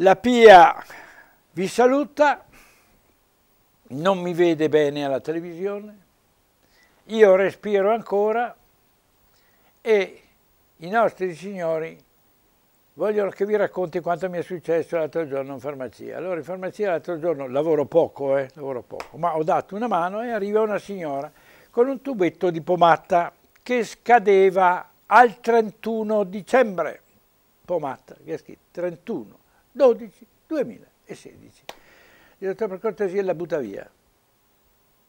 La Pia vi saluta, non mi vede bene alla televisione, io respiro ancora e i nostri signori vogliono che vi racconti quanto mi è successo l'altro giorno in farmacia. Allora in farmacia l'altro giorno lavoro poco, eh, lavoro poco, ma ho dato una mano e arriva una signora con un tubetto di pomata che scadeva al 31 dicembre. Pomata, che è scritto 31, 12, 2016. Gli ho detto per cortesia la butta via.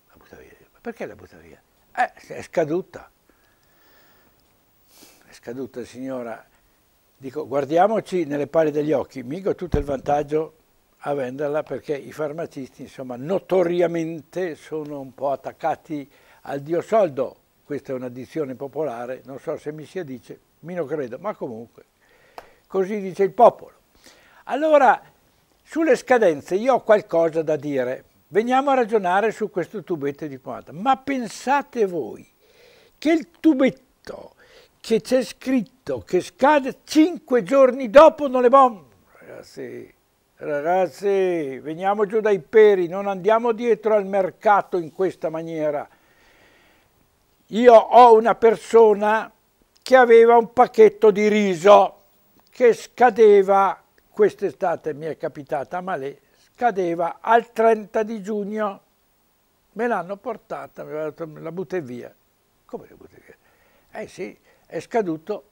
La butta via. Perché la butta via? Eh, è scaduta. È scaduta signora Dico, guardiamoci nelle palle degli occhi, mica tutto il vantaggio a venderla perché i farmacisti, insomma, notoriamente sono un po' attaccati al dio soldo. Questa è un'addizione popolare, non so se mi si dice, meno credo, ma comunque, così dice il popolo. Allora, sulle scadenze io ho qualcosa da dire. Veniamo a ragionare su questo tubetto di pomata. Ma pensate voi che il tubetto che c'è scritto che scade cinque giorni dopo non le bombe. Ragazzi, ragazzi, veniamo giù dai peri, non andiamo dietro al mercato in questa maniera. Io ho una persona che aveva un pacchetto di riso che scadeva, quest'estate mi è capitata, ma lei scadeva al 30 di giugno. Me l'hanno portata, me la buttai via. Come la buttai via? Eh sì, è scaduto,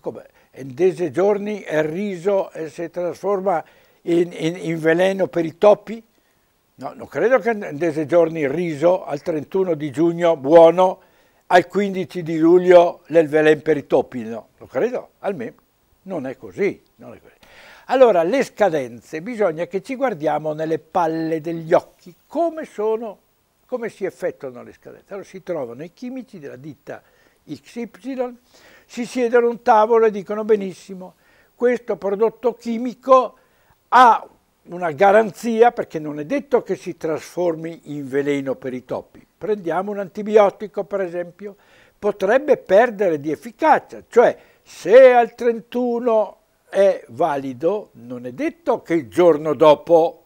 come? in dieci giorni il riso si trasforma in, in, in, veleno per i topi? No, non credo che in dieci giorni il riso al 31 di giugno buono, al 15 di luglio il veleno per i topi, no, lo credo, almeno non è così. Non è così. Allora, le scadenze, bisogna che ci guardiamo nelle palle degli occhi, come sono, come si effettuano le scadenze. Allora si trovano i chimici della ditta XY, si siedono a un tavolo e dicono benissimo, questo prodotto chimico ha una garanzia perché non è detto che si trasformi in veleno per i topi. Prendiamo un antibiotico per esempio, potrebbe perdere di efficacia, cioè se al 31 è valido, non è detto che il giorno dopo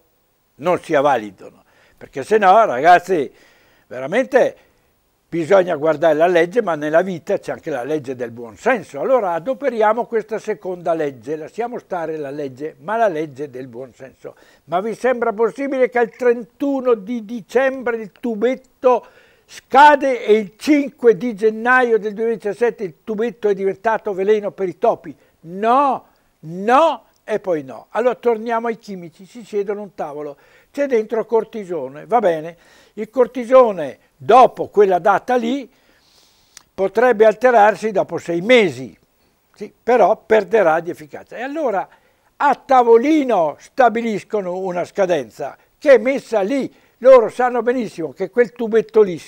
non sia valido, no? perché se no ragazzi veramente Bisogna guardare la legge, ma nella vita c'è anche la legge del buonsenso. Allora adoperiamo questa seconda legge, lasciamo stare la legge, ma la legge del buonsenso. Ma vi sembra possibile che il 31 di dicembre il tubetto scade e il 5 di gennaio del 2017 il tubetto è diventato veleno per i topi? No, no e poi no. Allora torniamo ai chimici, si siedono a un tavolo, c'è dentro cortisone, va bene, il cortisone dopo quella data lì potrebbe alterarsi dopo sei mesi, sì, però perderà di efficacia. E allora a tavolino stabiliscono una scadenza che è messa lì, loro sanno benissimo che quel tubetto lì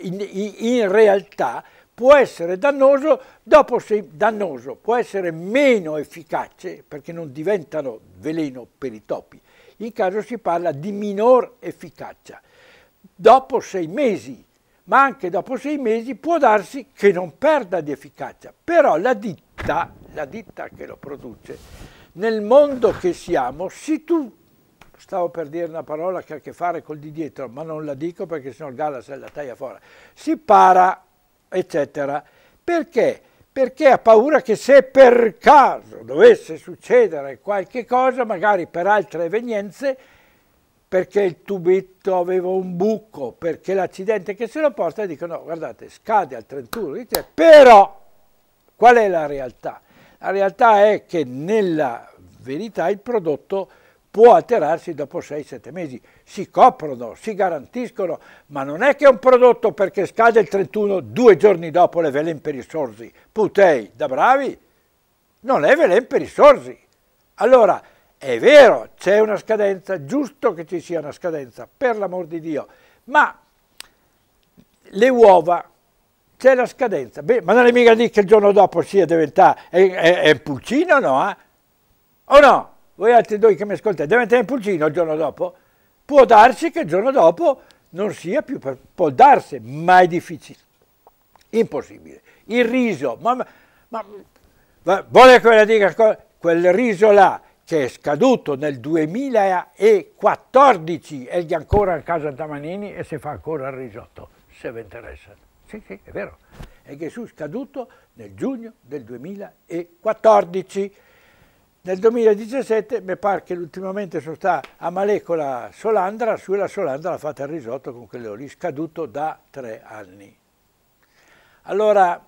in, in realtà può essere dannoso, dopo sei, dannoso, può essere meno efficace perché non diventano veleno per i topi, in caso si parla di minor efficacia dopo sei mesi, ma anche dopo sei mesi può darsi che non perda di efficacia. Però la ditta, la ditta che lo produce, nel mondo che siamo, se tu, stavo per dire una parola che ha a che fare col di dietro, ma non la dico perché sennò il galla se la taglia fuori, si para, eccetera. Perché? Perché ha paura che se per caso dovesse succedere qualche cosa, magari per altre evenienze, perché il tubetto aveva un buco, perché l'accidente che se lo porta, dicono guardate, scade al 31 dicembre, però qual è la realtà? La realtà è che nella verità il prodotto può alterarsi dopo 6-7 mesi, si coprono, si garantiscono, ma non è che un prodotto perché scade il 31, due giorni dopo le velen per i sorsi, putei, da bravi, non è velen per i sorsi. Allora, è vero, c'è una scadenza, giusto che ci sia una scadenza, per l'amor di Dio, ma le uova, c'è la scadenza, Beh, ma non è mica lì che il giorno dopo sia diventata, è, è, è pulcino no? Eh? O no? Voi altri due che mi ascoltate, diventa un pulcino il giorno dopo? Può darsi che il giorno dopo non sia più, per, può darsi, ma è difficile, impossibile. Il riso, ma, ma, ma vuole che la dica, quel riso là, che è scaduto nel 2014 e ancora a casa da Manini e si fa ancora il risotto, se vi interessa. Sì, sì, è vero. È Gesù scaduto nel giugno del 2014. Nel 2017 mi pare che ultimamente sono stato a Malecola Solandra, sulla Solandra ha fatto il risotto con quello lì, scaduto da tre anni. Allora,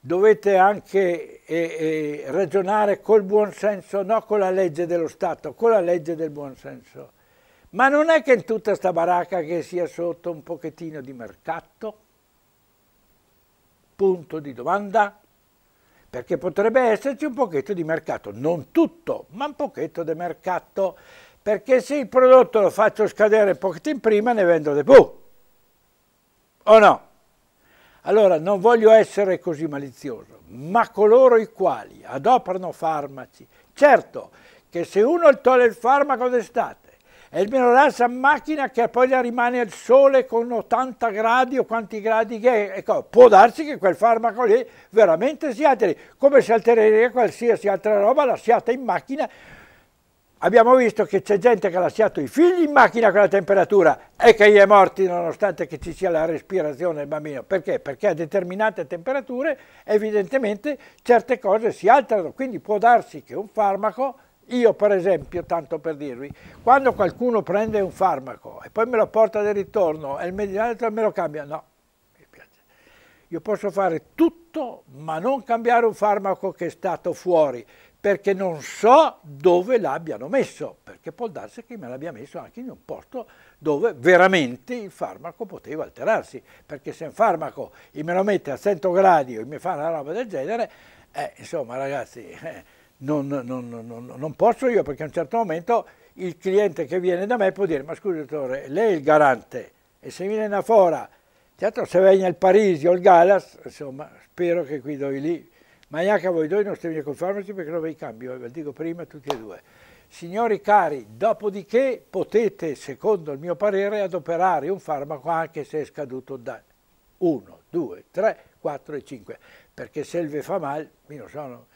dovete anche eh, eh, ragionare col buon senso, non con la legge dello Stato, con la legge del buon senso. Ma non è che in tutta questa baracca che sia sotto un pochettino di mercato? Punto di domanda? Perché potrebbe esserci un pochetto di mercato, non tutto, ma un pochetto di mercato, perché se il prodotto lo faccio scadere un pochettino prima ne vendo di più, o no? Allora non voglio essere così malizioso, ma coloro i quali adoperano farmaci, certo che se uno toglie il farmaco d'estate e il lascia in macchina che poi rimane al sole con 80 gradi o quanti gradi che è, ecco, può darsi che quel farmaco lì veramente si alteri, come si altererebbe qualsiasi altra roba lasciata in macchina abbiamo visto che c'è gente che ha lasciato i figli in macchina con la temperatura e che gli è morti nonostante che ci sia la respirazione del bambino. Perché? Perché a determinate temperature evidentemente certe cose si alterano, quindi può darsi che un farmaco, io per esempio, tanto per dirvi, quando qualcuno prende un farmaco e poi me lo porta di ritorno e il medico me lo cambia, no, mi piace. Io posso fare tutto ma non cambiare un farmaco che è stato fuori perché non so dove l'abbiano messo, perché può darsi che me l'abbia messo anche in un posto dove veramente il farmaco poteva alterarsi, perché se un farmaco me lo mette a 100 gradi o mi fa una roba del genere, eh, insomma ragazzi, eh, non, non, non, non, posso io, perché a un certo momento il cliente che viene da me può dire, ma scusi dottore, lei è il garante, e se viene da fuori, certo se viene il Parisi o il Galas, insomma, spero che qui dove lì ma neanche a voi due non state a conformarci perché non vi cambio, ve lo dico prima tutti e due. Signori cari, dopodiché potete, secondo il mio parere, adoperare un farmaco anche se è scaduto da 1, 2, 3, 4 e 5, perché se il vi fa male, sono...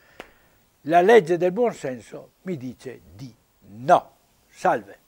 la legge del buon senso mi dice di no. Salve.